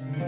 Mm-hmm.